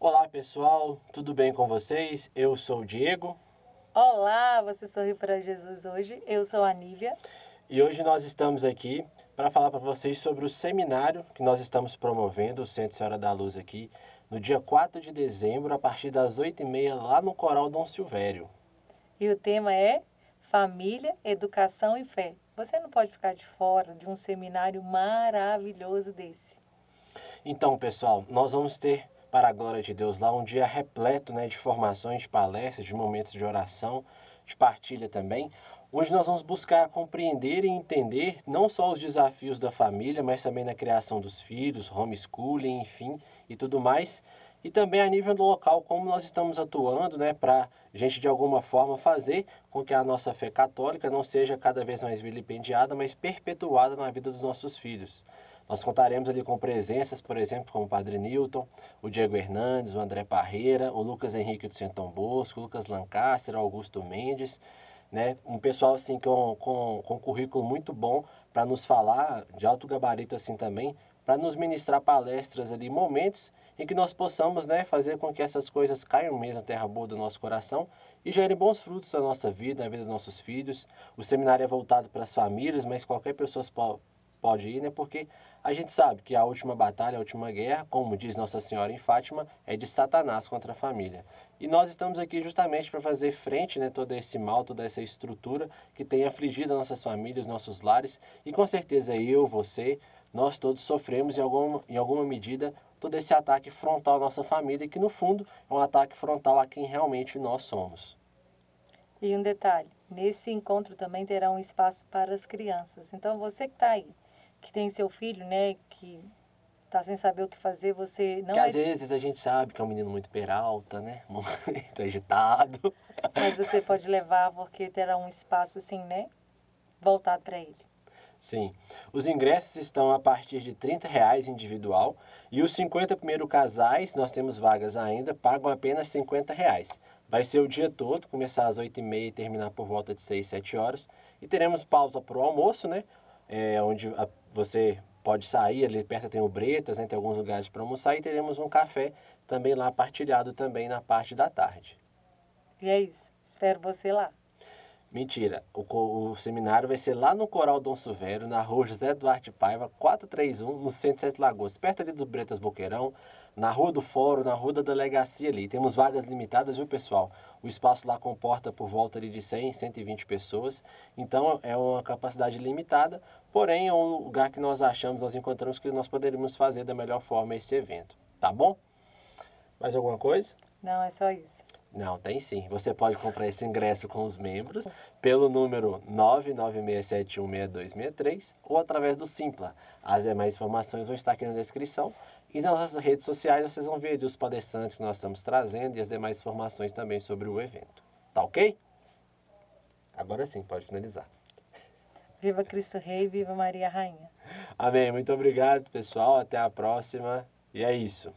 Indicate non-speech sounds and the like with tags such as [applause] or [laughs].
Olá pessoal, tudo bem com vocês? Eu sou o Diego. Olá, você sorriu para Jesus hoje. Eu sou a Nívia. E hoje nós estamos aqui para falar para vocês sobre o seminário que nós estamos promovendo, o Centro Senhora da Luz aqui, no dia 4 de dezembro, a partir das 8h30, lá no Coral Dom Silvério. E o tema é Família, Educação e Fé. Você não pode ficar de fora de um seminário maravilhoso desse. Então, pessoal, nós vamos ter, para a glória de Deus, lá um dia repleto né, de formações, de palestras, de momentos de oração, de partilha também, Hoje nós vamos buscar compreender e entender não só os desafios da família, mas também na criação dos filhos, homeschooling, enfim, e tudo mais. E também a nível do local, como nós estamos atuando, né, para a gente de alguma forma fazer com que a nossa fé católica não seja cada vez mais vilipendiada, mas perpetuada na vida dos nossos filhos. Nós contaremos ali com presenças, por exemplo, como o Padre Newton, o Diego Hernandes, o André Parreira, o Lucas Henrique do Centão Bosco, o Lucas Lancaster, o Augusto Mendes, né? Um pessoal assim com, com, com currículo muito bom para nos falar, de alto gabarito assim também, para nos ministrar palestras ali, momentos em que nós possamos né, fazer com que essas coisas caiam mesmo na terra boa do nosso coração e gerem bons frutos na nossa vida, na vida dos nossos filhos. O seminário é voltado para as famílias, mas qualquer pessoa pode ir, né? Porque a gente sabe que a última batalha, a última guerra, como diz Nossa Senhora em Fátima, é de Satanás contra a família. E nós estamos aqui justamente para fazer frente, né, todo esse mal, toda essa estrutura que tem afligido nossas famílias, nossos lares, e com certeza eu, você, nós todos sofremos em alguma, em alguma medida todo esse ataque frontal à nossa família, que no fundo é um ataque frontal a quem realmente nós somos. E um detalhe, nesse encontro também terá um espaço para as crianças. Então você que está aí, que tem seu filho, né, que está sem saber o que fazer, você não que é... às vezes a gente sabe que é um menino muito peralta, né, [laughs] muito agitado. Mas você pode levar porque terá um espaço assim, né, voltado para ele. Sim. Os ingressos estão a partir de R$ reais individual e os 50 primeiros casais, nós temos vagas ainda, pagam apenas R$ reais. Vai ser o dia todo, começar às 8h30 e terminar por volta de 6, 7 horas. E teremos pausa para o almoço, né? é, onde a, você pode sair, ali perto tem o Bretas, né, tem alguns lugares para almoçar e teremos um café também lá partilhado também na parte da tarde. E é isso, espero você lá. Mentira, o, o seminário vai ser lá no Coral Dom Silvério, na rua José Duarte Paiva, 431, no centro Sete Lagoas, perto ali do Bretas Boqueirão, na Rua do Fórum, na Rua da Delegacia ali. Temos vagas limitadas, viu, pessoal? O espaço lá comporta por volta ali de 100, 120 pessoas. Então, é uma capacidade limitada, porém, é um lugar que nós achamos, nós encontramos que nós poderíamos fazer da melhor forma esse evento. Tá bom? Mais alguma coisa? Não, é só isso. Não, tem sim. Você pode comprar esse ingresso com os membros pelo número 996716263 ou através do Simpla. As demais informações vão estar aqui na descrição. E nas nossas redes sociais vocês vão ver os palestrantes que nós estamos trazendo e as demais informações também sobre o evento. Tá ok? Agora sim, pode finalizar. Viva Cristo Rei, viva Maria Rainha. Amém. Muito obrigado, pessoal. Até a próxima. E é isso.